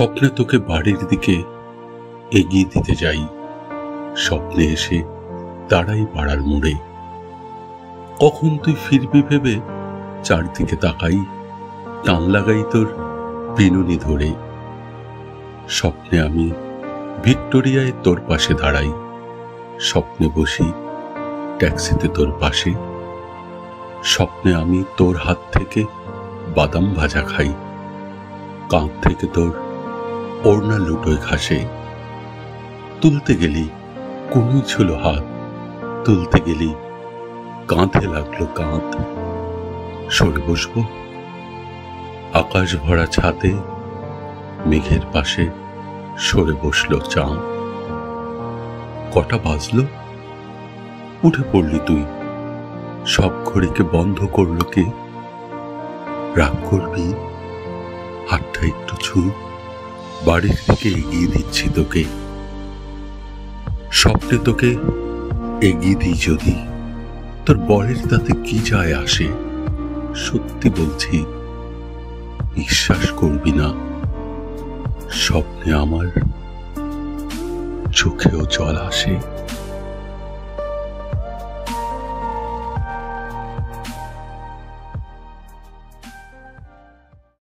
স্বপ্নে তোকে বাড়ির দিকে এগিয়ে দিতে যাই। স্বপ্নে এসে দাঁড়াই পাড়ার মোড়ে। কখন তুই ফিরবি ভেবে চারদিকে তাকাই, টান লাগাই তোর বিনুনি ধরে। স্বপ্নে আমি ভিক্টোরিয়ায় তোর পাশে দাঁড়াই। স্বপ্নে বসি ট্যাক্সিতে তোর পাশে। স্বপ্নে আমি তোর হাত থেকে বাদাম ভাজা খাই। কাঁধ থেকে তোর ওড়না লুটোয় ঘাসে। তুলতে গেলি কুমি ছিল হাত, তুলতে গেলি কাঁধে লাগল কাঁধ। সরে বসবো আকাশ ভরা ছাদে, মেঘের পাশে সরে বসল চাঁদ। কটা বাজলো? উঠে পড়লি তুই। সব ঘড়িকে বন্ধ করল কে? রাগ করবি? হাতটা একটু ছু বাড়ির দিকে এগিয়ে দিচ্ছি তোকে। স্বপ্নে তোকে এগিয়ে দিই যদি। তোর বরের তাতে কি যায় আসে, সত্যি বলছি, বিশ্বাস করবি না। স্বপ্নে আমার চোখেও জল আসে।